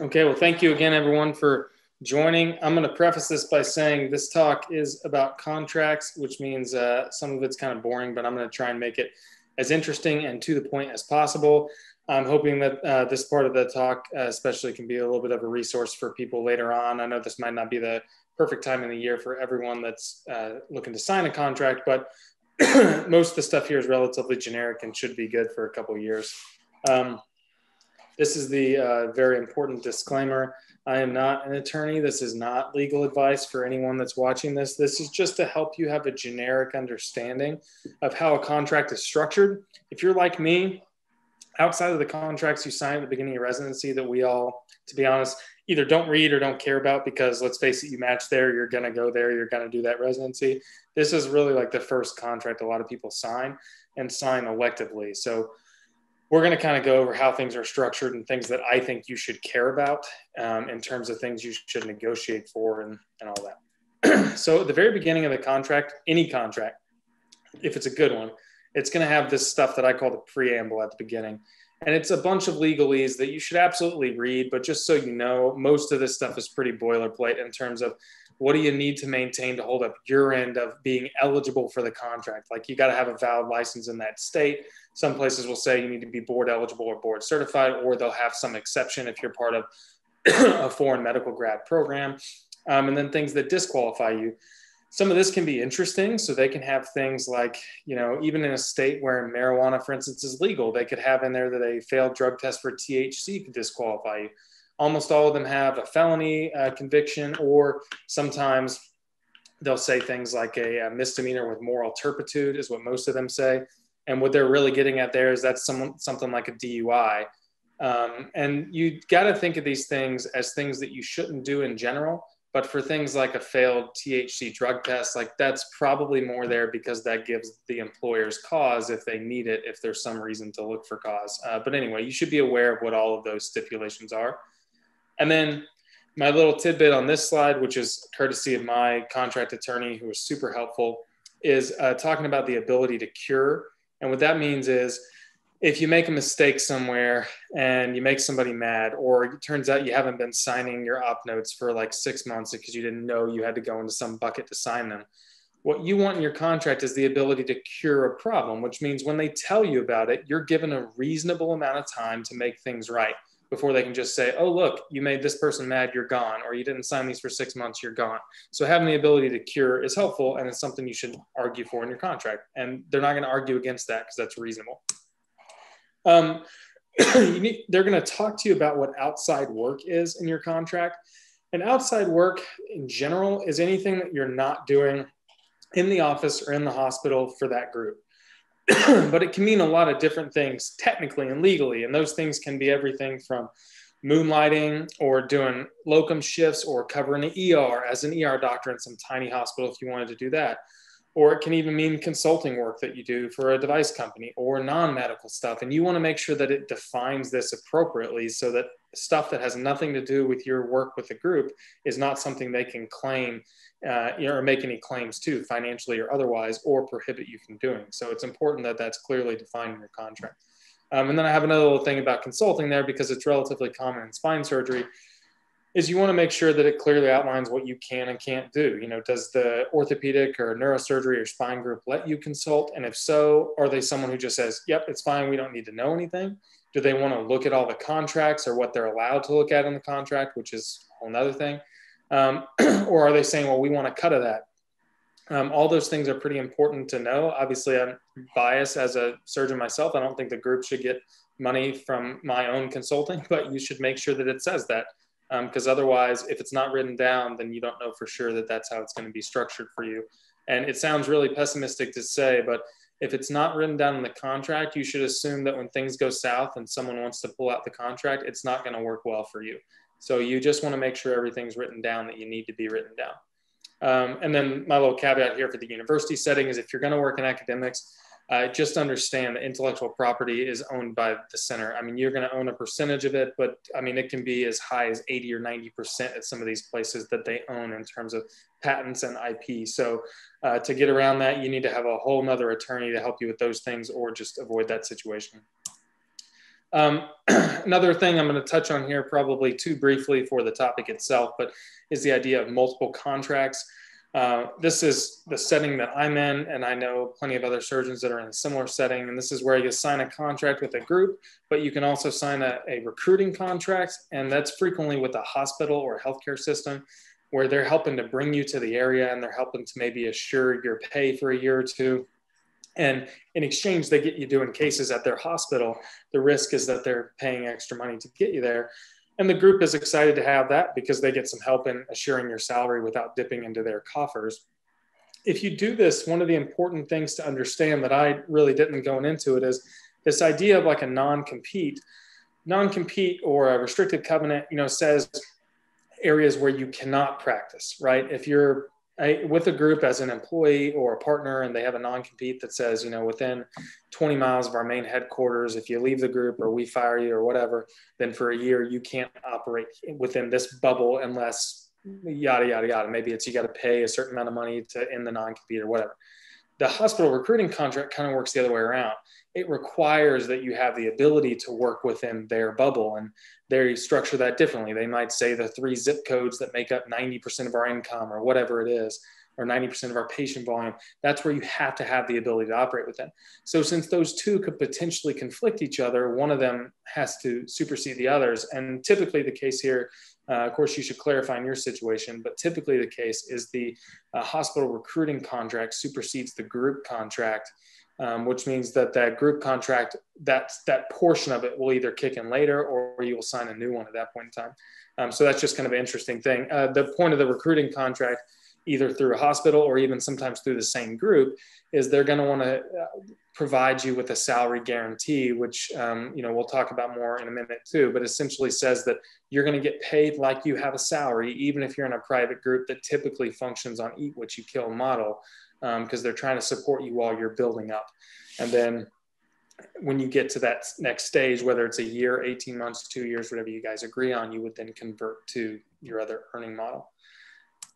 Okay, well, thank you again, everyone, for joining. I'm going to preface this by saying this talk is about contracts, which means uh, some of it's kind of boring, but I'm going to try and make it as interesting and to the point as possible. I'm hoping that uh, this part of the talk, uh, especially, can be a little bit of a resource for people later on. I know this might not be the perfect time in the year for everyone that's uh, looking to sign a contract, but most of the stuff here is relatively generic and should be good for a couple years. Um, this is the uh, very important disclaimer. I am not an attorney. This is not legal advice for anyone that's watching this. This is just to help you have a generic understanding of how a contract is structured. If you're like me, outside of the contracts you sign at the beginning of residency that we all, to be honest, either don't read or don't care about because let's face it, you match there, you're going to go there, you're going to do that residency. This is really like the first contract a lot of people sign and sign electively. So we're going to kind of go over how things are structured and things that I think you should care about um, in terms of things you should negotiate for and, and all that. so, at the very beginning of the contract, any contract, if it's a good one, it's going to have this stuff that I call the preamble at the beginning. And it's a bunch of legalese that you should absolutely read. But just so you know, most of this stuff is pretty boilerplate in terms of what do you need to maintain to hold up your end of being eligible for the contract? Like you got to have a valid license in that state. Some places will say you need to be board eligible or board certified, or they'll have some exception if you're part of a foreign medical grad program. Um, and then things that disqualify you. Some of this can be interesting. So they can have things like, you know, even in a state where marijuana, for instance, is legal, they could have in there that a failed drug test for THC could disqualify you. Almost all of them have a felony uh, conviction, or sometimes they'll say things like a, a misdemeanor with moral turpitude, is what most of them say and what they're really getting at there is that's some, something like a DUI. Um, and you got to think of these things as things that you shouldn't do in general. But for things like a failed THC drug test, like that's probably more there because that gives the employers cause if they need it, if there's some reason to look for cause. Uh, but anyway, you should be aware of what all of those stipulations are. And then my little tidbit on this slide, which is courtesy of my contract attorney, who was super helpful, is uh, talking about the ability to cure and what that means is if you make a mistake somewhere and you make somebody mad, or it turns out you haven't been signing your op notes for like six months because you didn't know you had to go into some bucket to sign them. What you want in your contract is the ability to cure a problem, which means when they tell you about it, you're given a reasonable amount of time to make things right before they can just say, oh, look, you made this person mad, you're gone, or you didn't sign these for six months, you're gone. So having the ability to cure is helpful and it's something you should argue for in your contract. And they're not going to argue against that because that's reasonable. Um, need, they're going to talk to you about what outside work is in your contract. And outside work in general is anything that you're not doing in the office or in the hospital for that group. but it can mean a lot of different things technically and legally. And those things can be everything from moonlighting or doing locum shifts or covering an ER as an ER doctor in some tiny hospital if you wanted to do that. Or it can even mean consulting work that you do for a device company or non medical stuff. And you want to make sure that it defines this appropriately so that stuff that has nothing to do with your work with the group is not something they can claim uh, or make any claims to financially or otherwise, or prohibit you from doing. So it's important that that's clearly defined in your contract. Um, and then I have another little thing about consulting there because it's relatively common in spine surgery is you want to make sure that it clearly outlines what you can and can't do. You know, does the orthopedic or neurosurgery or spine group let you consult? And if so, are they someone who just says, yep, it's fine, we don't need to know anything? Do they want to look at all the contracts or what they're allowed to look at in the contract, which is a whole other thing? Um, or are they saying, well, we want to cut of that? Um, all those things are pretty important to know. Obviously, I'm biased as a surgeon myself. I don't think the group should get money from my own consulting, but you should make sure that it says that. Because um, otherwise, if it's not written down, then you don't know for sure that that's how it's going to be structured for you. And it sounds really pessimistic to say, but if it's not written down in the contract, you should assume that when things go south and someone wants to pull out the contract, it's not going to work well for you. So you just want to make sure everything's written down that you need to be written down. Um, and then my little caveat here for the university setting is if you're going to work in academics, uh, just understand that intellectual property is owned by the center. I mean, you're going to own a percentage of it, but I mean, it can be as high as 80 or 90% at some of these places that they own in terms of patents and IP. So uh, to get around that, you need to have a whole nother attorney to help you with those things or just avoid that situation. Um, another thing I'm going to touch on here, probably too briefly for the topic itself, but is the idea of multiple contracts. Uh, this is the setting that I'm in, and I know plenty of other surgeons that are in a similar setting. And this is where you sign a contract with a group, but you can also sign a, a recruiting contract, and that's frequently with a hospital or healthcare system where they're helping to bring you to the area and they're helping to maybe assure your pay for a year or two. And in exchange, they get you doing cases at their hospital. The risk is that they're paying extra money to get you there. And the group is excited to have that because they get some help in assuring your salary without dipping into their coffers. If you do this, one of the important things to understand that I really didn't go into it is this idea of like a non-compete. Non-compete or a restricted covenant, you know, says areas where you cannot practice, right? If you're I, with a group as an employee or a partner and they have a non-compete that says you know within 20 miles of our main headquarters if you leave the group or we fire you or whatever then for a year you can't operate within this bubble unless yada yada yada. Maybe it's you got to pay a certain amount of money to end the non-compete or whatever the hospital recruiting contract kind of works the other way around. It requires that you have the ability to work within their bubble and they structure that differently. They might say the three zip codes that make up 90% of our income or whatever it is or 90% of our patient volume that's where you have to have the ability to operate within so since those two could potentially conflict each other one of them has to supersede the others and typically the case here uh, of course, you should clarify in your situation, but typically the case is the uh, hospital recruiting contract supersedes the group contract um, which means that that group contract, that, that portion of it will either kick in later or you will sign a new one at that point in time. Um, so that's just kind of an interesting thing. Uh, the point of the recruiting contract, either through a hospital or even sometimes through the same group, is they're going to want to uh, provide you with a salary guarantee, which um, you know we'll talk about more in a minute too. But essentially says that you're going to get paid like you have a salary, even if you're in a private group that typically functions on eat what you kill model because um, they're trying to support you while you're building up. And then when you get to that next stage, whether it's a year, 18 months, two years, whatever you guys agree on, you would then convert to your other earning model.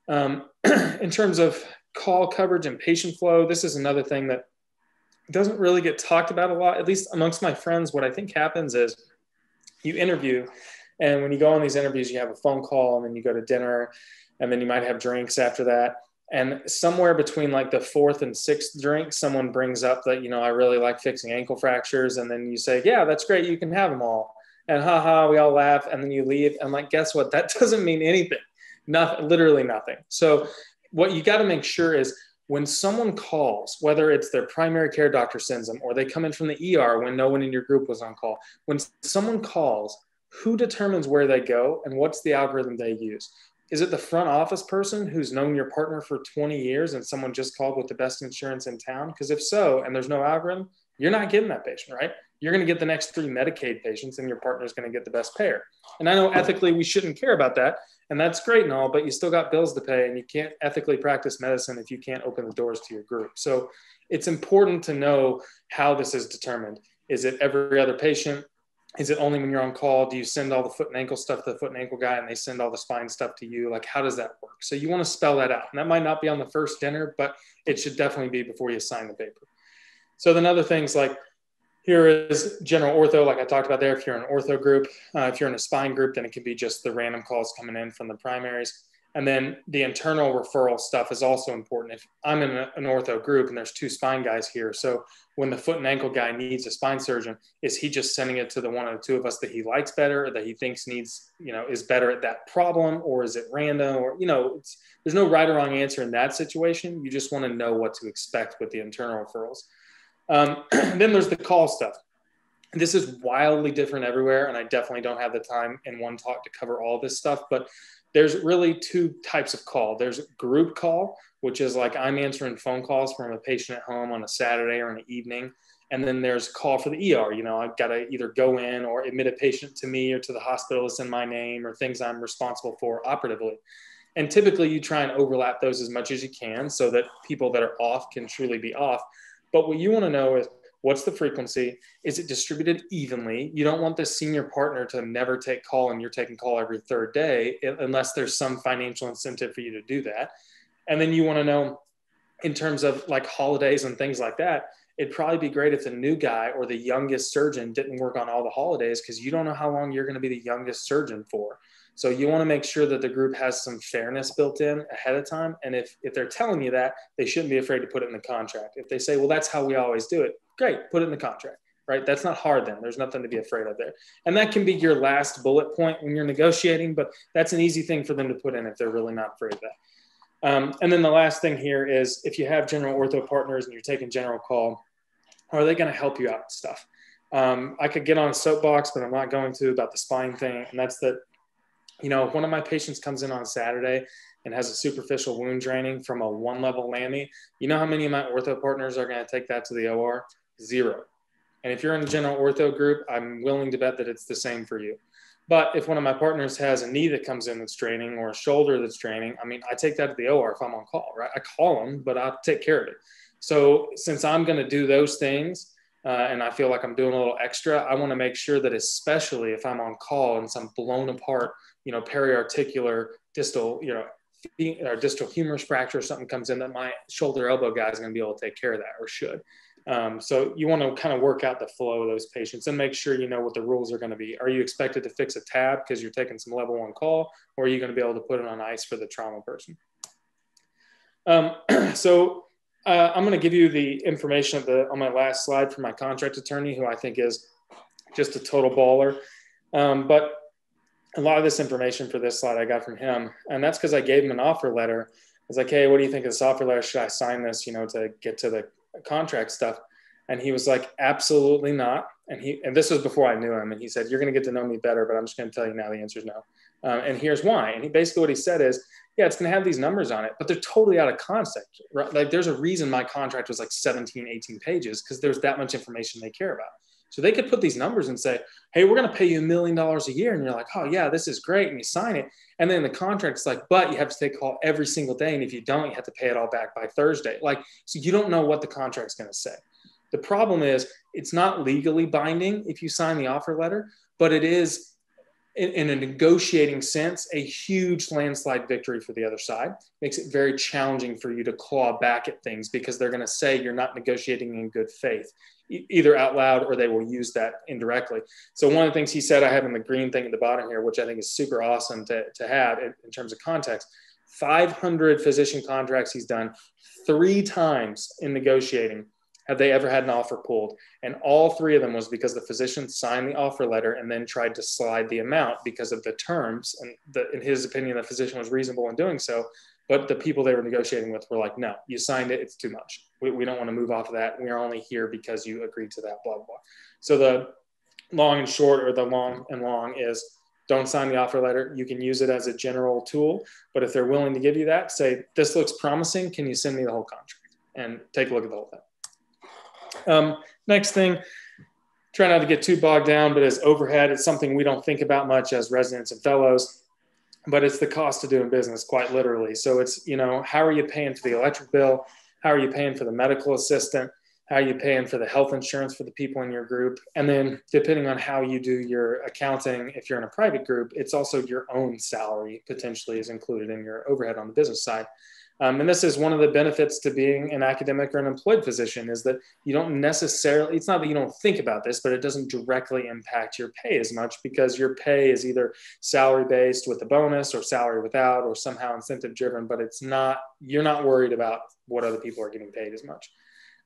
Um, in terms of call coverage and patient flow, this is another thing that doesn't really get talked about a lot, at least amongst my friends. What I think happens is you interview, and when you go on these interviews, you have a phone call, and then you go to dinner, and then you might have drinks after that. And somewhere between like the fourth and sixth drink someone brings up that you know i really like fixing ankle fractures and then you say yeah that's great you can have them all. And haha we all laugh and then you leave. And like guess what? That doesn't mean anything nothing literally nothing so what you got to make sure is when someone calls whether it's their primary care doctor sends them or they come in from the er when no one in your group was on call when someone calls who determines where they go and what's the algorithm they use is it the front office person who's known your partner for 20 years and someone just called with the best insurance in town? Because if so, and there's no algorithm, you're not getting that patient, right? You're going to get the next three Medicaid patients and your partner's going to get the best payer. And I know ethically we shouldn't care about that. And that's great and all, but you still got bills to pay and you can't ethically practice medicine if you can't open the doors to your group. So it's important to know how this is determined. Is it every other patient? is it only when you're on call do you send all the foot and ankle stuff to the foot and ankle guy and they send all the spine stuff to you like how does that work so you want to spell that out and that might not be on the first dinner but it should definitely be before you sign the paper so then other things like here is general ortho like i talked about there if you're in an ortho group uh, if you're in a spine group then it can be just the random calls coming in from the primaries and then the internal referral stuff is also important. If I'm in an ortho group and there's two spine guys here, so when the foot and ankle guy needs a spine surgeon, is he just sending it to the one of the two of us that he likes better or that he thinks needs, you know, is better at that problem, or is it random, or you know, there's no right or wrong answer in that situation. You just want to know what to expect with the internal referrals. Um, then there's the call stuff. This is wildly different everywhere, and I definitely don't have the time in one talk to cover all this stuff, but there's really two types of call. There's group call, which is like I'm answering phone calls from a patient at home on a Saturday or an evening. And then there's call for the ER. You know, I've got to either go in or admit a patient to me or to the hospital that's in my name or things I'm responsible for operatively. And typically you try and overlap those as much as you can so that people that are off can truly be off. But what you want to know is What's the frequency? Is it distributed evenly? You don't want the senior partner to never take call and you're taking call every third day unless there's some financial incentive for you to do that. And then you want to know in terms of like holidays and things like that, it'd probably be great if the new guy or the youngest surgeon didn't work on all the holidays because you don't know how long you're going to be the youngest surgeon for. So you want to make sure that the group has some fairness built in ahead of time. And if, if they're telling you that, they shouldn't be afraid to put it in the contract. If they say, well, that's how we always do it, great, put it in the contract, right? That's not hard then. There's nothing to be afraid of there. And that can be your last bullet point when you're negotiating, but that's an easy thing for them to put in if they're really not afraid of that. Um, and then the last thing here is if you have general ortho partners and you're taking general call, are they going to help you out with stuff? Um, I could get on a soapbox, but I'm not going to about the spine thing. And that's that you know, one of my patients comes in on Saturday and has a superficial wound draining from a one level LAMI, you know how many of my ortho partners are going to take that to the OR? Zero. And if you're in the general ortho group, I'm willing to bet that it's the same for you. But if one of my partners has a knee that comes in that's draining or a shoulder that's draining, I mean, I take that to the OR if I'm on call, right? I call them, but I'll take care of it. So since I'm going to do those things, uh, and I feel like I'm doing a little extra, I want to make sure that, especially if I'm on call and some blown apart you know, periarticular distal, you know, or distal humerus fracture or something comes in that my shoulder elbow guy is going to be able to take care of that or should. Um, so you want to kind of work out the flow of those patients and make sure you know what the rules are going to be. Are you expected to fix a tab because you're taking some level one call, or are you going to be able to put it on ice for the trauma person? Um, so uh, I'm going to give you the information the, on my last slide from my contract attorney, who I think is just a total baller. Um, but a lot of this information for this slide I got from him. And that's because I gave him an offer letter. I was like, hey, what do you think of this offer letter? Should I sign this, you know, to get to the contract stuff? And he was like, absolutely not. And he, and this was before I knew him. And he said, you're going to get to know me better, but I'm just going to tell you now the answer is no. Um, and here's why. And he basically what he said is, yeah, it's going to have these numbers on it, but they're totally out of context. Right? Like there's a reason my contract was like 17, 18 pages because there's that much information they care about. So they could put these numbers and say, hey, we're going to pay you a million dollars a year. And you're like, oh, yeah, this is great. And you sign it. And then the contract's like, but you have to take call every single day. And if you don't, you have to pay it all back by Thursday. Like, so you don't know what the contract's going to say. The problem is it's not legally binding if you sign the offer letter, but it is in, in, a negotiating sense, a huge landslide victory for the other side. Makes it very challenging for you to claw back at things because they're going to say you're not negotiating in good faith either out loud or they will use that indirectly. So one of the things he said, I have in the green thing at the bottom here, which I think is super awesome to, to have in, in terms of context, 500 physician contracts he's done three times in negotiating have they ever had an offer pulled and all three of them was because the physician signed the offer letter and then tried to slide the amount because of the terms and the, in his opinion the physician was reasonable in doing so but the people they were negotiating with were like, no, you signed it. It's too much. We, we don't want to move off of that. We are only here because you agreed to that, blah, blah, blah. So the long and short or the long and long is don't sign the offer letter. You can use it as a general tool. But if they're willing to give you that, say, this looks promising. Can you send me the whole contract and take a look at the whole thing? Um, next thing, try not to get too bogged down, but as overhead, it's something we don't think about much as residents and fellows but it's the cost of doing business quite literally. So it's, you know, how are you paying for the electric bill? How are you paying for the medical assistant? How you paying for the health insurance for the people in your group? And then depending on how you do your accounting, if you're in a private group, it's also your own salary potentially is included in your overhead on the business side. Um, and this is one of the benefits to being an academic or an employed physician is that you don't necessarily, it's not that you don't think about this, but it doesn't directly impact your pay as much because your pay is either salary based with a bonus or salary without or somehow incentive driven, but it's not, you're not worried about what other people are getting paid as much.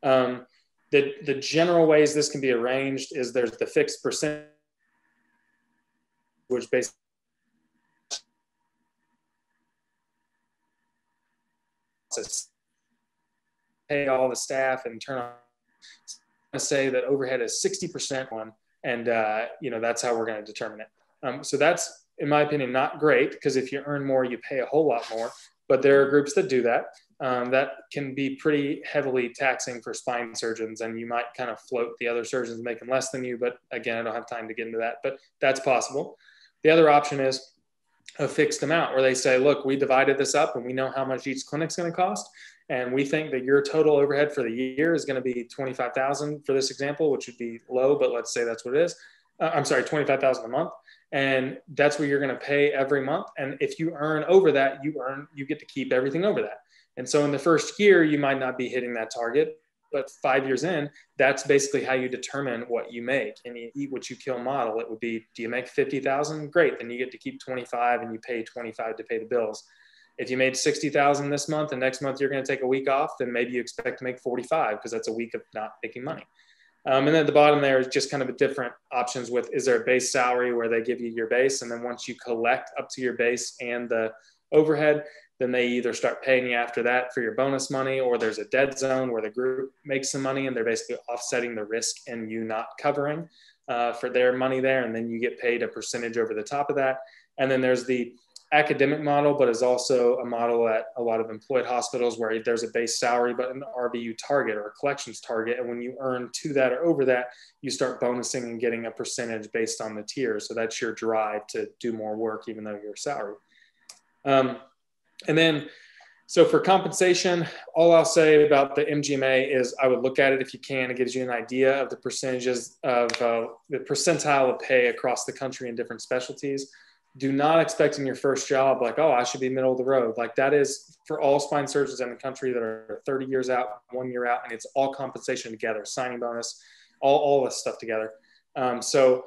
Um, the, the general ways this can be arranged is there's the fixed percent, which basically pay all the staff and turn on to say that overhead is 60% one and uh, you know that's how we're going to determine it. Um, so that's in my opinion not great because if you earn more you pay a whole lot more but there are groups that do that um, that can be pretty heavily taxing for spine surgeons and you might kind of float the other surgeons making less than you but again i don't have time to get into that but that's possible the other option is a fixed amount where they say, look, we divided this up and we know how much each clinic's going to cost. And we think that your total overhead for the year is going to be 25,000 for this example, which would be low, but let's say that's what it is. Uh, I'm sorry, 25,000 a month. And that's what you're going to pay every month. And if you earn over that, you earn, you get to keep everything over that. And so in the first year, you might not be hitting that target. but five years in, that's basically how you determine what you make. And you eat what you kill model. It would be, do you make 50,000? Great. Then you get to keep 25 and you pay 25 to pay the bills. If you made 60,000 this month and next month you're going to take a week off, then maybe you expect to make 45 because that's a week of not making money. Um, and then at the bottom there is just kind of a different options with, is there a base salary where they give you your base? And then once you collect up to your base and the overhead, then they either start paying you after that for your bonus money or there's a dead zone where the group makes some money and they're basically offsetting the risk and you not covering uh, for their money there and then you get paid a percentage over the top of that. And then there's the academic model but is also a model at a lot of employed hospitals where there's a base salary but an rvu target or a collections target. And when you earn to that or over that you start bonusing and getting a percentage based on the tier. So that's your drive to do more work even though you're salary. Um, and then, so for compensation, all I'll say about the MGMA is I would look at it if you can. It gives you an idea of the percentages of uh, the percentile of pay across the country in different specialties. Do not expect in your first job, like, oh, I should be middle of the road. Like that is for all spine surgeons in the country that are 30 years out, one year out, and it's all compensation together, signing bonus, all, all this stuff together. Um, so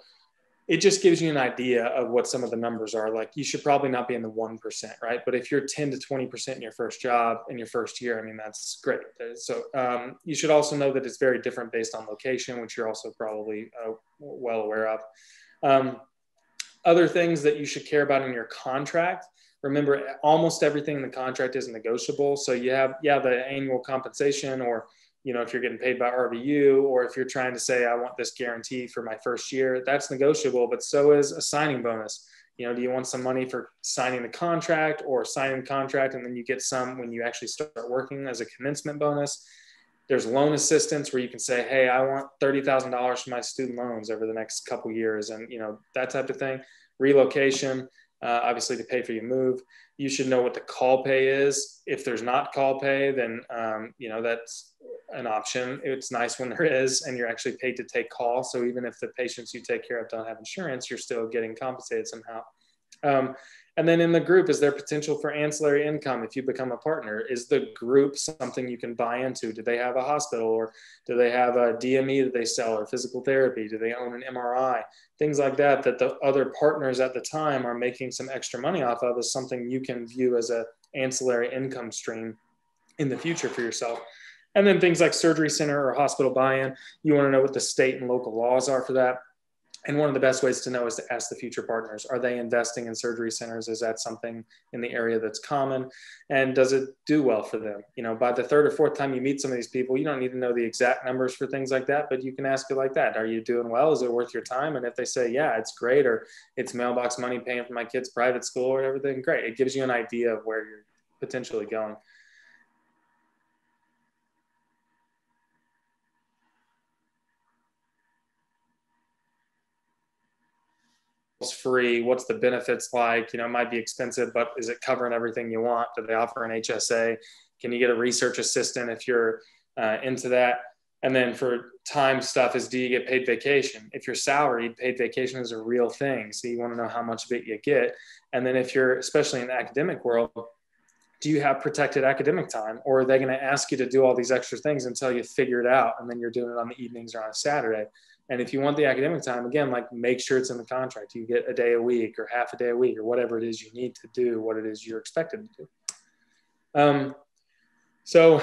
it just gives you an idea of what some of the numbers are. Like you should probably not be in the 1%, right? But if you're 10 to 20% in your first job in your first year, I mean, that's great. So um, you should also know that it's very different based on location, which you're also probably uh, well aware of. Um, other things that you should care about in your contract. Remember, almost everything in the contract is negotiable. So you have, yeah, the annual compensation or you know, if you're getting paid by RVU or if you're trying to say, I want this guarantee for my first year, that's negotiable, but so is a signing bonus. You know, do you want some money for signing the contract or signing the contract and then you get some when you actually start working as a commencement bonus? There's loan assistance where you can say, hey, I want $30,000 for my student loans over the next couple years and, you know, that type of thing. Relocation, uh, obviously to pay for your move. You should know what the call pay is. If there's not call pay, then, um, you know, that's an option. It's nice when there is, and you're actually paid to take call. So even if the patients you take care of don't have insurance, you're still getting compensated somehow. Um, and then in the group, is there potential for ancillary income if you become a partner? Is the group something you can buy into? Do they have a hospital or do they have a DME that they sell or physical therapy? Do they own an MRI? Things like that, that the other partners at the time are making some extra money off of is something you can view as a ancillary income stream in the future for yourself. And then things like surgery center or hospital buy-in, you want to know what the state and local laws are for that. And one of the best ways to know is to ask the future partners, are they investing in surgery centers? Is that something in the area that's common? And does it do well for them? You know, by the third or fourth time you meet some of these people, you don't need to know the exact numbers for things like that, but you can ask it like that. Are you doing well? Is it worth your time? And if they say, yeah, it's great, or it's mailbox money paying for my kid's private school or everything, great. It gives you an idea of where you're potentially going. Free? What's the benefits like? You know, it might be expensive, but is it covering everything you want? Do they offer an HSA? Can you get a research assistant if you're uh, into that? And then for time stuff is do you get paid vacation? If you're salaried, paid vacation is a real thing. So you want to know how much of it you get. And then if you're, especially in the academic world, do you have protected academic time or are they going to ask you to do all these extra things until you figure it out and then you're doing it on the evenings or on a Saturday? And if you want the academic time, again, like make sure it's in the contract. You get a day a week or half a day a week or whatever it is you need to do what it is you're expected to do. Um, so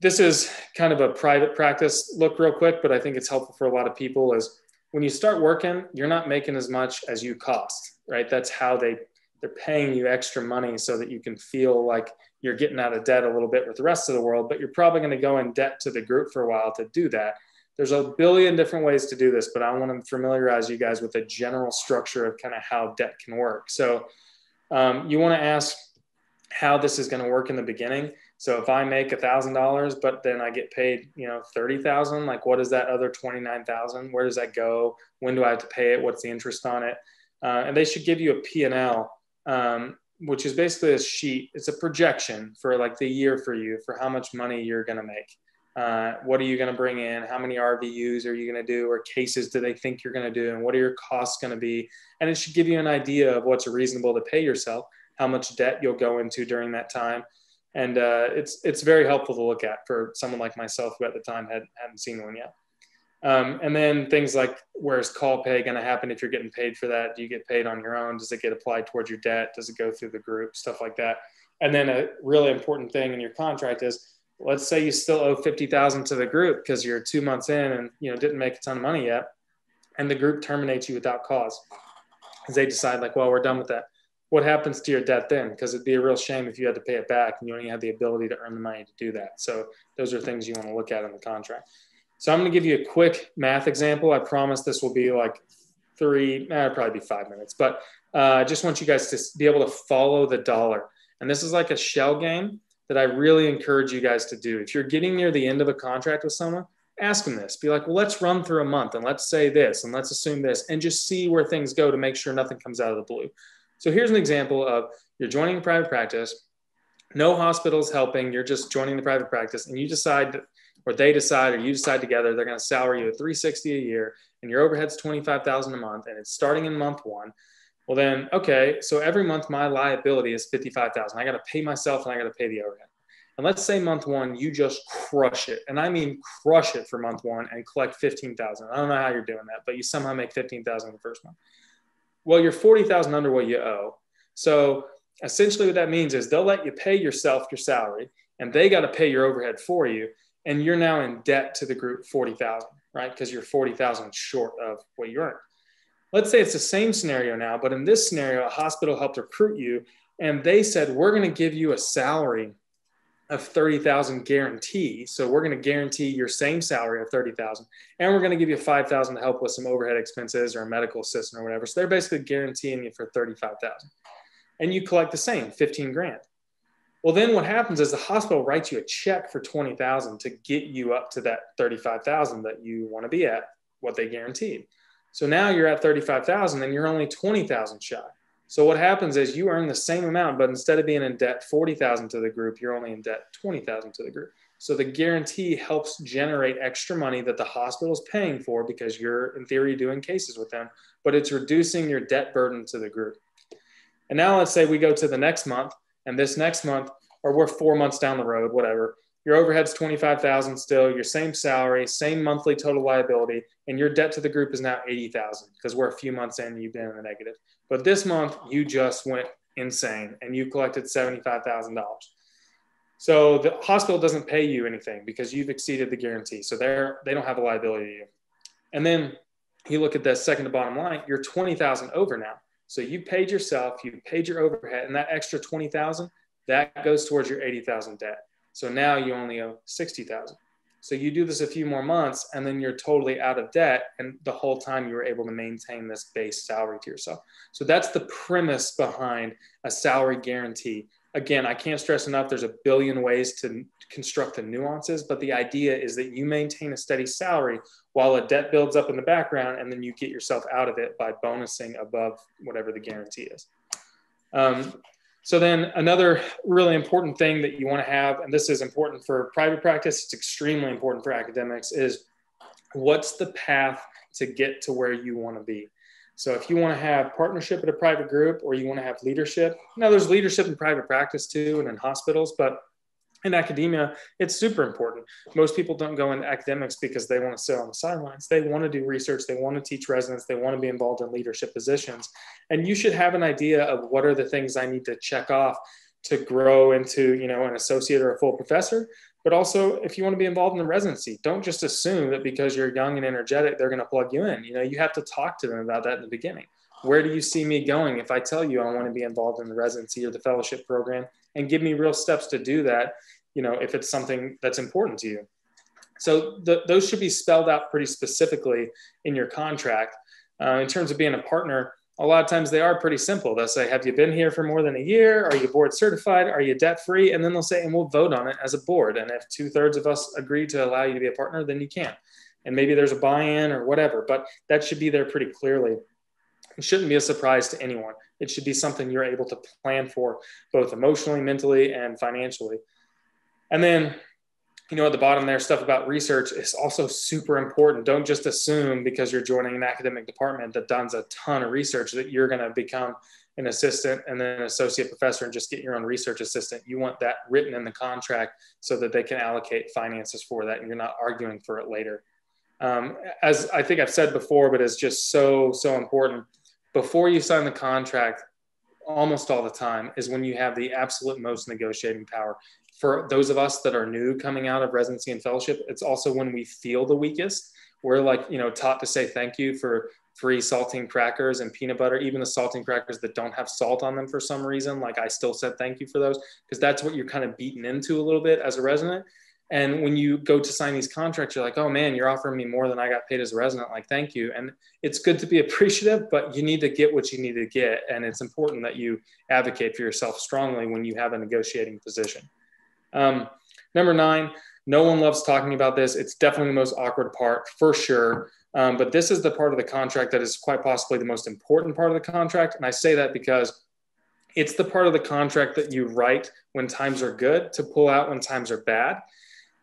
this is kind of a private practice look real quick, but I think it's helpful for a lot of people is when you start working, you're not making as much as you cost, right? That's how they they're paying you extra money so that you can feel like you're getting out of debt a little bit with the rest of the world, but you're probably going to go in debt to the group for a while to do that there's a billion different ways to do this, but I want to familiarize you guys with a general structure of kind of how debt can work. So um, you want to ask how this is going to work in the beginning. So if I make a thousand dollars, but then I get paid, you know, 30,000, like what is that other 29,000? Where does that go? When do I have to pay it? What's the interest on it? Uh, and they should give you a P&L, um, which is basically a sheet. It's a projection for like the year for you for how much money you're going to make. Uh, what are you going to bring in? How many RVUs are you going to do? Or cases do they think you're going to do? And what are your costs going to be? And it should give you an idea of what's reasonable to pay yourself, how much debt you'll go into during that time. and uh, it's it's very helpful to look at for someone like myself who at the time had hadn't seen one yet. Um, and then things like where's call pay going to happen if you're getting paid for that? Do you get paid on your own? Does it get applied towards your debt? Does it go through the group? Stuff like that. And then a really important thing in your contract is let's say you still owe 50,000 to the group because you're two months in and you know didn't make a ton of money yet and the group terminates you without cause because they decide like well we're done with that. What happens to your debt then? Because it'd be a real shame if you had to pay it back and you only had the ability to earn the money to do that. So those are things you want to look at in the contract. So i'm going to give you a quick math example. I promise this will be like three eh, probably be five minutes but uh, i just want you guys to be able to follow the dollar. And this is like a shell game that I really encourage you guys to do. If you're getting near the end of a contract with someone, ask them this. Be like, well, let's run through a month and let's say this and let's assume this and just see where things go to make sure nothing comes out of the blue. So here's an example of you're joining a private practice, no hospitals helping, you're just joining the private practice and you decide or they decide or you decide together they're going to salary you at 360 a year and your overhead's 25,000 a month and it's starting in month 1 well, then, okay, so every month my liability is 55,000. I got to pay myself and I got to pay the overhead. And let's say month one, you just crush it. And I mean, crush it for month one and collect 15,000. I don't know how you're doing that, but you somehow make 15,000 the first month. Well, you're 40,000 under what you owe. So essentially what that means is they'll let you pay yourself your salary and they got to pay your overhead for you. And you're now in debt to the group 40,000, right? Because you're 40,000 short of what you earned. Let's say it's the same scenario now, but in this scenario, a hospital helped recruit you and they said, we're going to give you a salary of 30,000 guarantee. So we're going to guarantee your same salary of 30,000 and we're going to give you 5,000 to help with some overhead expenses or a medical assistant or whatever. So they're basically guaranteeing you for 35,000 and you collect the same 15 grand. Well, then what happens is the hospital writes you a check for 20,000 to get you up to that 35,000 that you want to be at, what they guaranteed. So now you're at 35,000 and you're only 20,000 shy. So what happens is you earn the same amount, but instead of being in debt 40,000 to the group, you're only in debt 20,000 to the group. So the guarantee helps generate extra money that the hospital is paying for because you're in theory doing cases with them, but it's reducing your debt burden to the group. And now let's say we go to the next month and this next month, or we're four months down the road, whatever, your overhead's 25,000 still, your same salary, same monthly total liability, and your debt to the group is now 80,000 because we're a few months in, you've been in the negative. But this month you just went insane and you collected $75,000. So the hospital doesn't pay you anything because you've exceeded the guarantee. So they're, they don't have a liability to you. And then you look at the second to bottom line, you're 20,000 over now. So you paid yourself, you paid your overhead, and that extra 20,000, that goes towards your 80,000 debt. So now you only owe 60,000. So you do this a few more months and then you're totally out of debt. And the whole time you were able to maintain this base salary to yourself. So that's the premise behind a salary guarantee. Again, I can't stress enough, there's a billion ways to construct the nuances, but the idea is that you maintain a steady salary while a debt builds up in the background and then you get yourself out of it by bonusing above whatever the guarantee is. Um, so then another really important thing that you want to have, and this is important for private practice, it's extremely important for academics, is what's the path to get to where you want to be? So if you want to have partnership at a private group or you want to have leadership, now there's leadership in private practice too and in hospitals, but in academia, it's super important. Most people don't go into academics because they want to sit on the sidelines. They want to do research, they want to teach residents, they want to be involved in leadership positions. And you should have an idea of what are the things I need to check off to grow into, you know, an associate or a full professor. But also, if you want to be involved in the residency, don't just assume that because you're young and energetic, they're going to plug you in. You know, you have to talk to them about that in the beginning. Where do you see me going if I tell you I want to be involved in the residency or the fellowship program? and give me real steps to do that you know if it's something that's important to you. So the, those should be spelled out pretty specifically in your contract. Uh, in terms of being a partner a lot of times they are pretty simple. They'll say have you been here for more than a year? Are you board certified? Are you debt free and then they'll say and we'll vote on it as a board. And if two-thirds of us agree to allow you to be a partner then you can. And maybe there's a buy-in or whatever but that should be there pretty clearly. It shouldn't be a surprise to anyone. It should be something you're able to plan for both emotionally, mentally, and financially. And then, you know, at the bottom there, stuff about research is also super important. Don't just assume because you're joining an academic department that does a ton of research that you're going to become an assistant and then an associate professor and just get your own research assistant. You want that written in the contract so that they can allocate finances for that and you're not arguing for it later. Um, as I think I've said before, but it's just so, so important. Before you sign the contract, almost all the time is when you have the absolute most negotiating power. For those of us that are new coming out of residency and fellowship, it's also when we feel the weakest. We're like, you know, taught to say thank you for free saltine crackers and peanut butter, even the saltine crackers that don't have salt on them for some reason. Like I still said thank you for those because that's what you're kind of beaten into a little bit as a resident. And when you go to sign these contracts, you're like, oh man, you're offering me more than I got paid as a resident. Like, thank you. And it's good to be appreciative, but you need to get what you need to get. And it's important that you advocate for yourself strongly when you have a negotiating position. Um, number nine, no one loves talking about this. It's definitely the most awkward part for sure. Um, but this is the part of the contract that is quite possibly the most important part of the contract. And I say that because it's the part of the contract that you write when times are good to pull out when times are bad.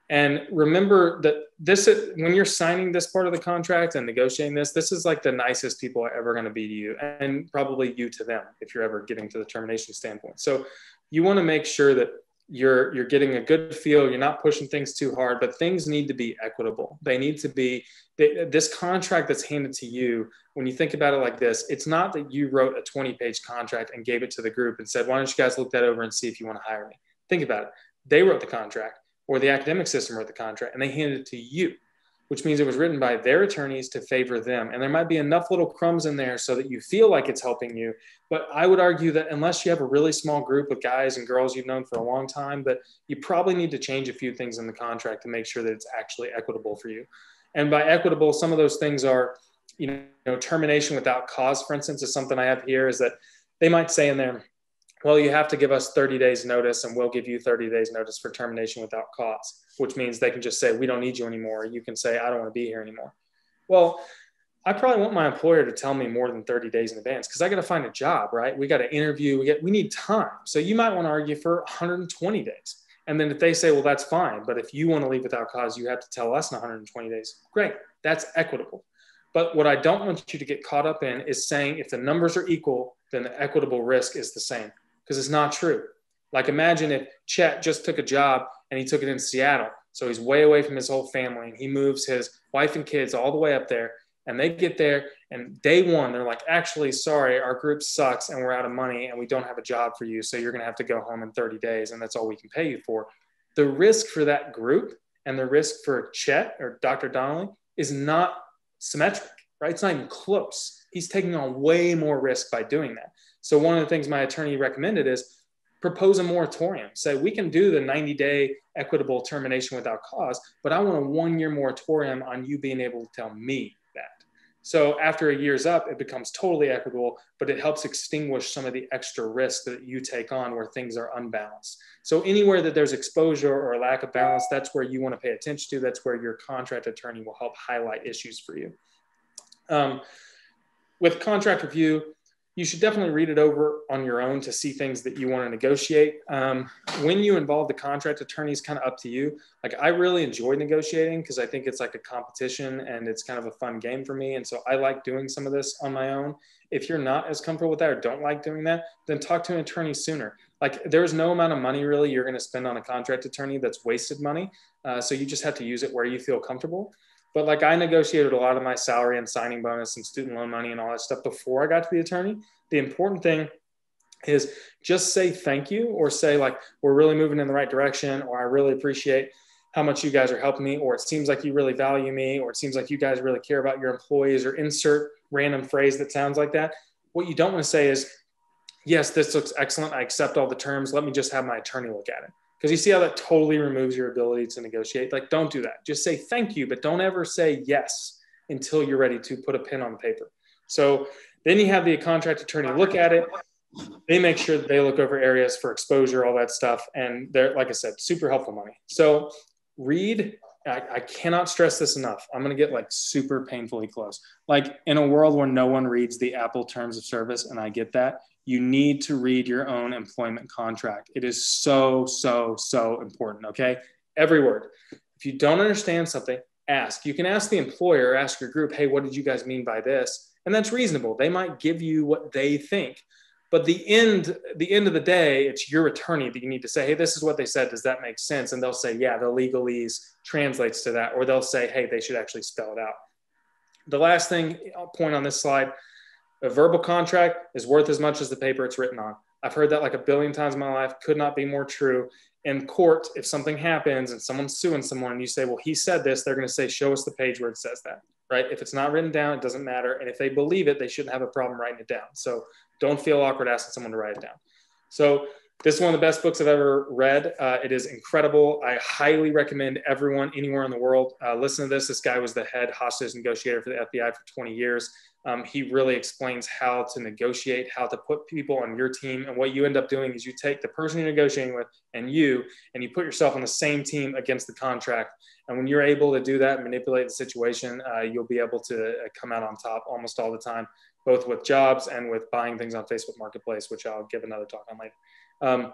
And remember that this, when you're signing this part of the contract and negotiating this, this is like the nicest people are ever going to be to you, and probably you to them if you're ever getting to the termination standpoint. So you want to make sure that you're you're getting a good feel you're not pushing things too hard but things need to be equitable. They need to be they, this contract that's handed to you when you think about it like this it's not that you wrote a 20 page contract and gave it to the group and said why don't you guys look that over and see if you want to hire me? Think about it. They wrote the contract or the academic system wrote the contract and they handed it to you which means it was written by their attorneys to favor them. And there might be enough little crumbs in there so that you feel like it's helping you. But I would argue that unless you have a really small group of guys and girls you've known for a long time, that you probably need to change a few things in the contract to make sure that it's actually equitable for you. And by equitable, some of those things are, you know, termination without cause, for instance, is something I have here is that they might say in there, well, you have to give us 30 days notice and we'll give you 30 days notice for termination without cause, which means they can just say, we don't need you anymore. You can say, I don't want to be here anymore. Well, I probably want my employer to tell me more than 30 days in advance because I got to find a job, right? We got to interview, we get, we need time. So you might want to argue for 120 days. And then if they say, well, that's fine. But if you want to leave without cause, you have to tell us in 120 days. Great. That's equitable. But what I don't want you to get caught up in is saying if the numbers are equal, then the equitable risk is the same because it's not true. Like imagine if Chet just took a job and he took it in Seattle. So he's way away from his whole family and he moves his wife and kids all the way up there and they get there and day one they're like actually sorry our group sucks and we're out of money and we don't have a job for you. So you're going to have to go home in 30 days and that's all we can pay you for. The risk for that group and the risk for chet or dr donnelly is not symmetric right? It's not even close. He's taking on way more risk by doing that so one of the things my attorney recommended is propose a moratorium. Say we can do the 90 day equitable termination without cause, but I want a one year moratorium on you being able to tell me that. So after a year's up, it becomes totally equitable, but it helps extinguish some of the extra risk that you take on where things are unbalanced. So anywhere that there's exposure or a lack of balance, that's where you want to pay attention to. That's where your contract attorney will help highlight issues for you. Um, with contract review, you should definitely read it over on your own to see things that you want to negotiate. Um, when you involve the contract attorney, is kind of up to you. Like I really enjoy negotiating because I think it's like a competition and it's kind of a fun game for me. And so I like doing some of this on my own. If you're not as comfortable with that or don't like doing that, then talk to an attorney sooner. Like there's no amount of money really you're going to spend on a contract attorney that's wasted money. Uh, so you just have to use it where you feel comfortable. But like I negotiated a lot of my salary and signing bonus and student loan money and all that stuff before I got to the attorney. The important thing is just say thank you or say like we're really moving in the right direction or I really appreciate how much you guys are helping me or it seems like you really value me or it seems like you guys really care about your employees or insert random phrase that sounds like that. What you don't want to say is yes, this looks excellent. I accept all the terms. Let me just have my attorney look at it because you see how that totally removes your ability to negotiate? Like don't do that. Just say thank you but don't ever say yes until you're ready to put a pen on paper. So then you have the contract attorney look at it. They make sure that they look over areas for exposure all that stuff and they're like i said super helpful money. So read I, I cannot stress this enough. I'm going to get like super painfully close. Like in a world where no one reads the apple terms of service and i get that you need to read your own employment contract. It is so, so, so important. Okay. Every word. If you don't understand something, ask. You can ask the employer, ask your group, hey, what did you guys mean by this? And that's reasonable. They might give you what they think. But the end, the end of the day, it's your attorney that you need to say, hey, this is what they said. Does that make sense? And they'll say, yeah, the legalese translates to that. Or they'll say, hey, they should actually spell it out. The last thing I'll point on this slide, a verbal contract is worth as much as the paper it's written on. I've heard that like a billion times in my life, could not be more true. In court, if something happens and someone's suing someone and you say, well, he said this, they're going to say, show us the page where it says that, right? If it's not written down, it doesn't matter. And if they believe it, they shouldn't have a problem writing it down. So don't feel awkward asking someone to write it down. So this is one of the best books I've ever read. Uh, it is incredible. I highly recommend everyone anywhere in the world uh, listen to this. This guy was the head hostage negotiator for the FBI for 20 years. Um, he really explains how to negotiate, how to put people on your team. And what you end up doing is you take the person you're negotiating with and you, and you put yourself on the same team against the contract. And when you're able to do that and manipulate the situation, uh, you'll be able to uh, come out on top almost all the time, both with jobs and with buying things on Facebook Marketplace, which I'll give another talk on later. Um,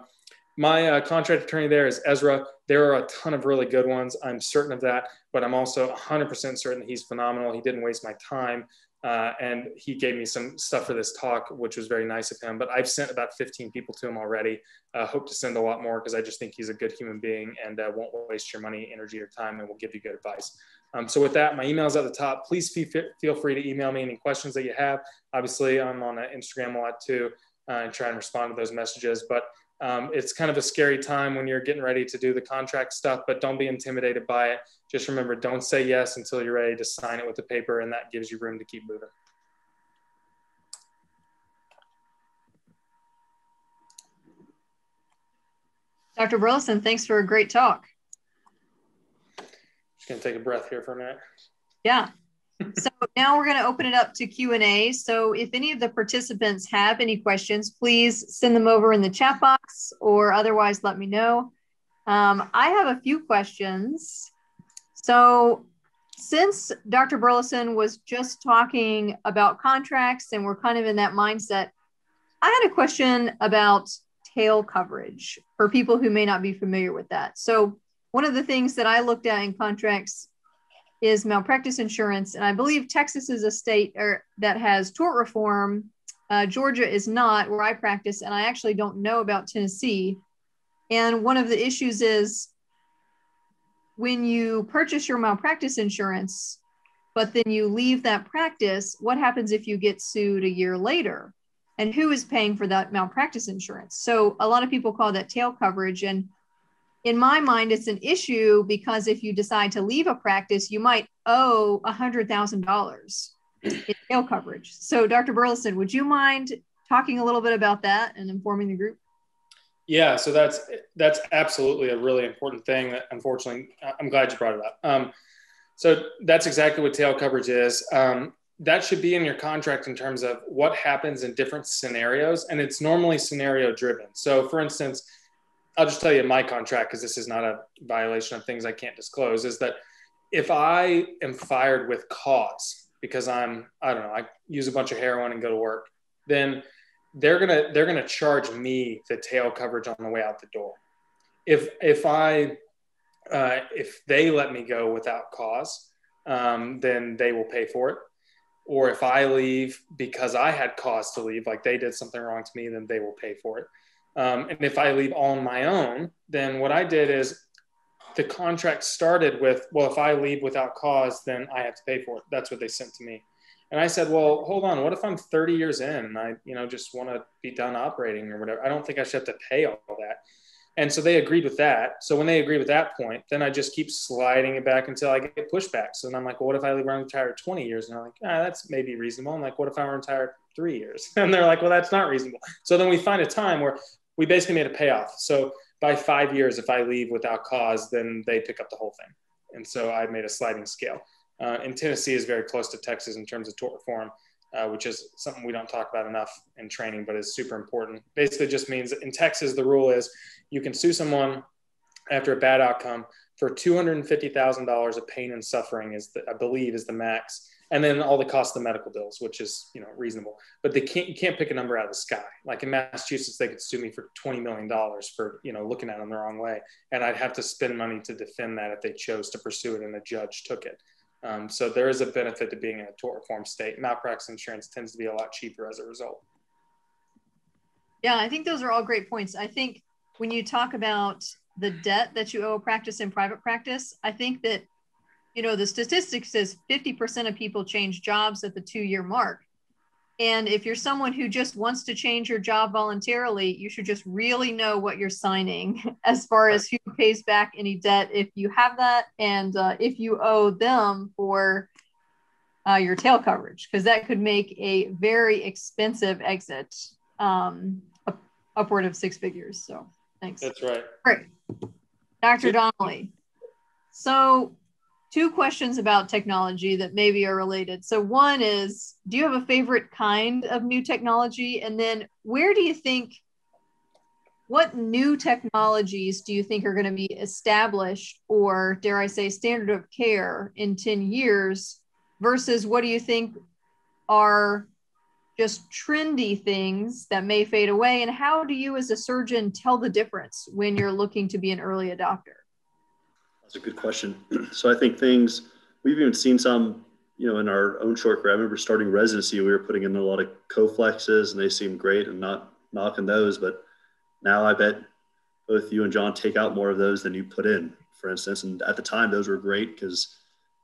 my uh, contract attorney there is Ezra. There are a ton of really good ones. I'm certain of that, but I'm also 100% certain he's phenomenal. He didn't waste my time. Uh, and he gave me some stuff for this talk, which was very nice of him. But I've sent about 15 people to him already. Uh, hope to send a lot more because I just think he's a good human being and uh, won't waste your money, energy, or time, and will give you good advice. Um, so with that, my email is at the top. Please feel free to email me any questions that you have. Obviously, I'm on uh, Instagram a lot too, uh, and try and respond to those messages. But um, it's kind of a scary time when you're getting ready to do the contract stuff, but don't be intimidated by it. Just remember, don't say yes until you're ready to sign it with the paper, and that gives you room to keep moving. Dr. Burleson, thanks for a great talk. Just gonna take a breath here for a minute. Yeah so now we're going to open it up to q&a so if any of the participants have any questions please send them over in the chat box or otherwise let me know um, i have a few questions so since dr burleson was just talking about contracts and we're kind of in that mindset i had a question about tail coverage for people who may not be familiar with that so one of the things that i looked at in contracts is malpractice insurance. And I believe Texas is a state or, that has tort reform. Uh, Georgia is not where I practice, and I actually don't know about Tennessee. And one of the issues is when you purchase your malpractice insurance, but then you leave that practice, what happens if you get sued a year later? And who is paying for that malpractice insurance? So a lot of people call that tail coverage. And in my mind, it's an issue because if you decide to leave a practice, you might owe $100,000 in tail coverage. So, Dr. Burleson, would you mind talking a little bit about that and informing the group? Yeah, so that's that's absolutely a really important thing. That unfortunately, I'm glad you brought it up. Um, so that's exactly what tail coverage is. Um, that should be in your contract in terms of what happens in different scenarios, and it's normally scenario driven. So, for instance, I'll just tell you my contract because this is not a violation of things I can't disclose. Is that if I am fired with cause because I'm I don't know I use a bunch of heroin and go to work, then they're gonna they're gonna charge me the tail coverage on the way out the door. If if I uh, if they let me go without cause, um, then they will pay for it. Or if I leave because I had cause to leave, like they did something wrong to me, then they will pay for it. Um, and if I leave on my own, then what I did is the contract started with, well, if I leave without cause, then I have to pay for it. That's what they sent to me. And I said, well, hold on. What if I'm 30 years in and I, you know, just want to be done operating or whatever? I don't think I should have to pay all that. And so they agreed with that. So when they agree with that point, then I just keep sliding it back until I get pushback. So then I'm like, well, what if I around retired 20 years? And I'm like, ah, that's maybe reasonable. I'm like, what if I retire three years? And they're like, well, that's not reasonable. So then we find a time where we basically made a payoff. So by five years, if I leave without cause, then they pick up the whole thing. And so I made a sliding scale. Uh, and Tennessee is very close to Texas in terms of tort reform, uh, which is something we don't talk about enough in training, but is super important. Basically, just means in Texas, the rule is you can sue someone after a bad outcome for $250,000 of pain and suffering is the, I believe is the max and then all the cost of the medical bills, which is you know reasonable. But they can't you can't pick a number out of the sky. Like in Massachusetts, they could sue me for twenty million dollars for you know looking at them the wrong way, and I'd have to spend money to defend that if they chose to pursue it and a judge took it. Um, so there is a benefit to being in a tort reform state. Malpractice insurance tends to be a lot cheaper as a result. Yeah, I think those are all great points. I think when you talk about the debt that you owe a practice in private practice, I think that, you know, the statistics says 50% of people change jobs at the two year mark. And if you're someone who just wants to change your job voluntarily, you should just really know what you're signing as far as who pays back any debt if you have that and uh, if you owe them for uh, your tail coverage, because that could make a very expensive exit um, up, upward of six figures. So thanks. That's right. Great. Dr. Donnelly. So two questions about technology that maybe are related. So, one is Do you have a favorite kind of new technology? And then, where do you think, what new technologies do you think are going to be established or, dare I say, standard of care in 10 years versus what do you think are just trendy things that may fade away? And how do you, as a surgeon, tell the difference when you're looking to be an early adopter? That's a good question. So I think things we've even seen some, you know, in our own short career. I remember starting residency, we were putting in a lot of Coflexes, and they seemed great, and not knocking those. But now I bet both you and John take out more of those than you put in, for instance. And at the time, those were great because,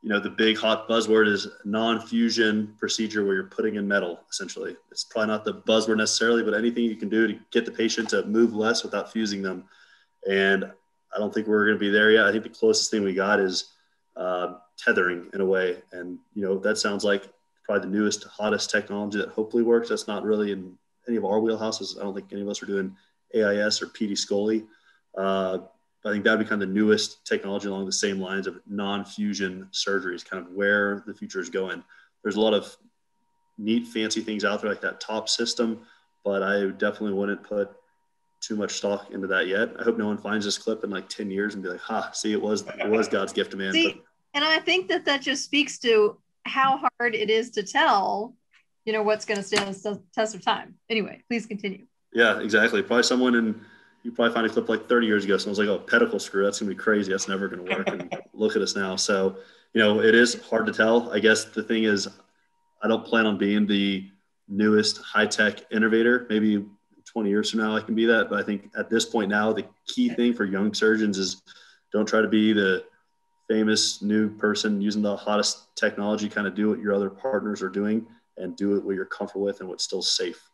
you know, the big hot buzzword is non-fusion procedure where you're putting in metal. Essentially, it's probably not the buzzword necessarily, but anything you can do to get the patient to move less without fusing them. And I don't think we're going to be there yet. I think the closest thing we got is uh, tethering in a way, and you know that sounds like probably the newest, hottest technology that hopefully works. That's not really in any of our wheelhouses. I don't think any of us are doing AIS or PD Scully. Uh, I think that would be kind of the newest technology along the same lines of non-fusion surgeries, kind of where the future is going. There's a lot of neat, fancy things out there like that top system, but I definitely wouldn't put too much stock into that yet. I hope no one finds this clip in like 10 years and be like, ha, see, it was, it was God's gift to man. See, and I think that that just speaks to how hard it is to tell, you know, what's going to stand the test of time. Anyway, please continue. Yeah, exactly. Probably someone in, you probably find a clip like 30 years ago. Someone's like, oh, pedicle screw, that's going to be crazy. That's never going to work. And look at us now. So, you know, it is hard to tell. I guess the thing is, I don't plan on being the newest high tech innovator. Maybe 20 years from now I can be that. But I think at this point now, the key thing for young surgeons is don't try to be the famous new person using the hottest technology. Kind of do what your other partners are doing and do it what you're comfortable with and what's still safe.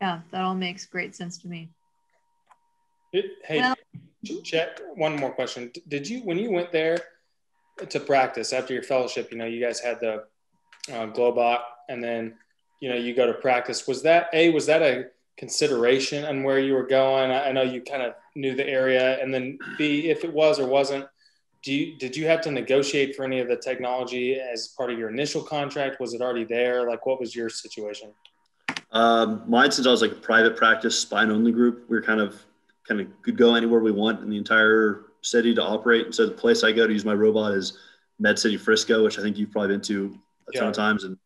Yeah, that all makes great sense to me. hey, well, check one more question. Did you, when you went there to practice after your fellowship, you know, you guys had the uh, Globot and then you know you go to practice. Was that a was that a consideration on where you were going? I, know you kind of knew the area. And then b if it was or wasn't do you did you have to negotiate for any of the technology as part of your initial contract? Was it already there? Like what was your situation? Um, mine since i was like a private practice spine only group we are kind of kind of could go anywhere we want in the entire city to operate. So the place i go to use my robot is med city frisco which i think you've probably been to a ton of times. And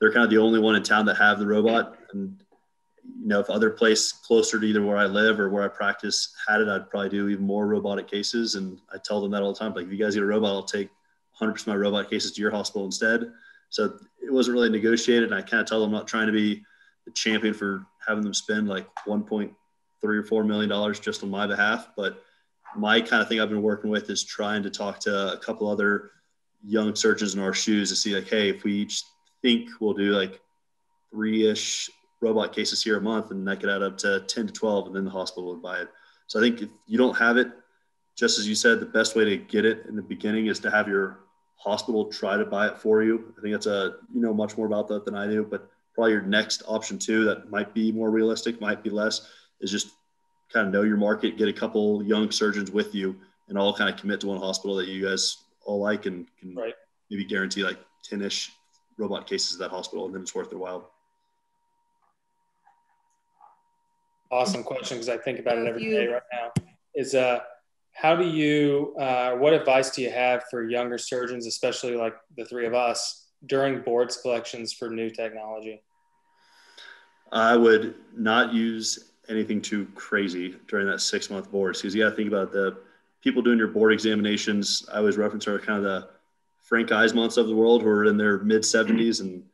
they're kind of the only one in town that have the robot. And you know, if other place closer to either where I live or where I practice had it, I'd probably do even more robotic cases. And I tell them that all the time. Like, if you guys get a robot, I'll take 100% of my robot cases to your hospital instead. So it wasn't really negotiated. And I kind of tell them I'm not trying to be the champion for having them spend like 1.3 or 4 million dollars just on my behalf. But my kind of thing I've been working with is trying to talk to a couple other young surgeons in our shoes to see like, hey, if we each think we'll do like three-ish robot cases here a month, and that could add up to 10 to 12, and then the hospital would buy it. So I think if you don't have it, just as you said, the best way to get it in the beginning is to have your hospital try to buy it for you. I think that's a you know much more about that than I do, but probably your next option too that might be more realistic, might be less, is just kind of know your market, get a couple young surgeons with you, and all kind of commit to one hospital that you guys all like and can right. maybe guarantee like 10ish robot cases at that hospital, and then it's worth their while. Awesome question because I think about it every day right now. Is uh, how do you? Uh, what advice do you have for younger surgeons, especially like the three of us, during board selections for new technology? I would not use anything too crazy during that six month board because you got to think about the people doing your board examinations. I always reference are kind of the Frank Eismonts of the world who are in their mid 70s and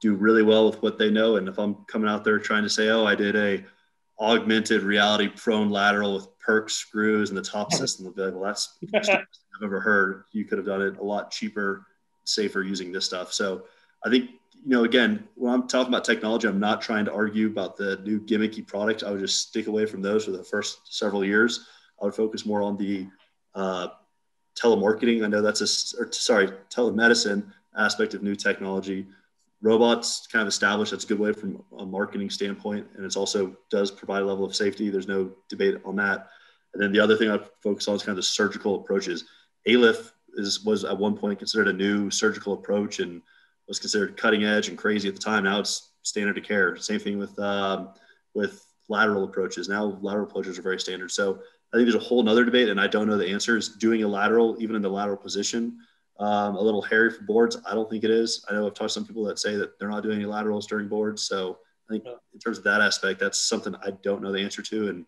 do really well with what they know. And if I'm coming out there trying to say, oh, I did a augmented reality prone lateral with perk screws and the top system, they'll be like, well, that's I've ever heard. You could have done it a lot cheaper, safer using this stuff. So I think, you know, again, when I'm talking about technology, I'm not trying to argue about the new gimmicky product. I would just stick away from those for the first several years. I would focus more on the uh, telemarketing. I know that's a, or, sorry, telemedicine aspect of new technology. Robots kind of established that's a good way from a marketing standpoint, and it's also does provide a level of safety. There's no debate on that. And then the other thing I focus on is kind of the surgical approaches. ALIF is was at one point considered a new surgical approach and was considered cutting edge and crazy at the time. Now it's standard of care. Same thing with um, with lateral approaches. Now lateral approaches are very standard. So I think there's a whole nother debate, and I don't know the answer. Is doing a lateral, even in the lateral position, um, a little hairy for boards? I don't think it is. I know I've talked to some people that say that they're not doing any laterals during boards. So I think in terms of that aspect, that's something I don't know the answer to, and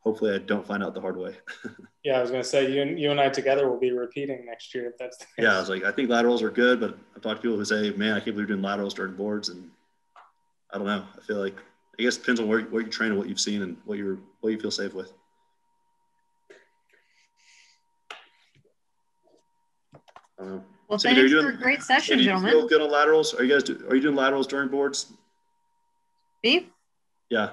hopefully I don't find out the hard way. yeah, I was going to say you and you and I together will be repeating next year if that's the case. Yeah, I was like, I think laterals are good, but I've talked to people who say, "Man, I can't believe you're doing laterals during boards," and I don't know. I feel like I guess it depends on where, where you train and what you've seen and what you're what you feel safe with. Um, well, so thanks doing, for a great session, you gentlemen. Feel good on laterals? Are you guys do, are you doing laterals during boards? Me? Yeah.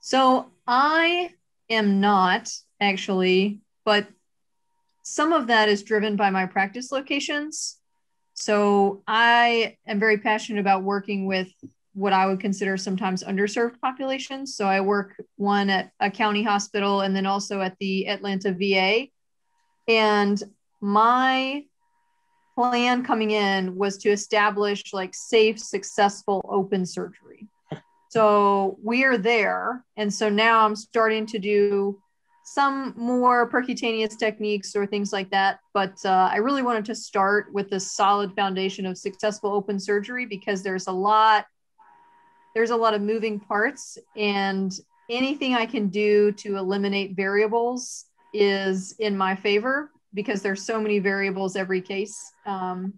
So I am not actually, but some of that is driven by my practice locations. So I am very passionate about working with what I would consider sometimes underserved populations. So I work one at a county hospital and then also at the Atlanta VA. And my plan coming in was to establish like safe, successful open surgery. So we are there. And so now I'm starting to do some more percutaneous techniques or things like that. But uh, I really wanted to start with the solid foundation of successful open surgery because there's a lot, there's a lot of moving parts and anything I can do to eliminate variables is in my favor because there's so many variables every case. Um,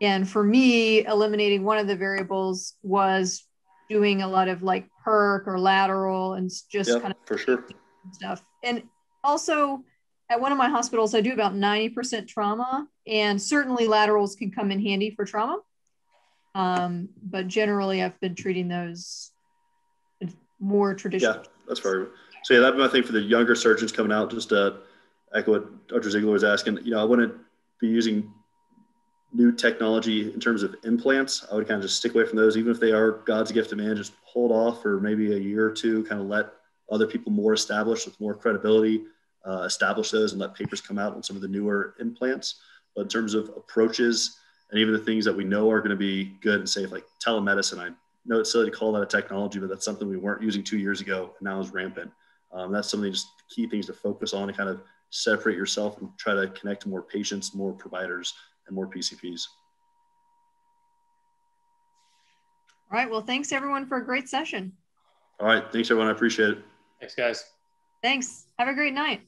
and for me, eliminating one of the variables was doing a lot of like perk or lateral and just yep, kind of for sure stuff. And also at one of my hospitals, I do about 90% trauma, and certainly laterals can come in handy for trauma. Um, but generally, I've been treating those more traditional. Yeah, that's fair. So yeah, that'd be my thing for the younger surgeons coming out. Just uh, echo what Dr. Ziegler was asking. You know, I wouldn't be using new technology in terms of implants. I would kind of just stick away from those, even if they are God's gift to man. Just hold off for maybe a year or two, kind of let other people more established with more credibility uh, establish those and let papers come out on some of the newer implants. But in terms of approaches and even the things that we know are going to be good and safe, like telemedicine, I know it's silly to call that a technology, but that's something we weren't using two years ago and now is rampant. Um, that's something just key things to focus on and kind of separate yourself and try to connect more patients, more providers, and more PCPs. All right. Well, thanks everyone for a great session. All right. Thanks everyone. I appreciate it. Thanks, guys. Thanks. Have a great night.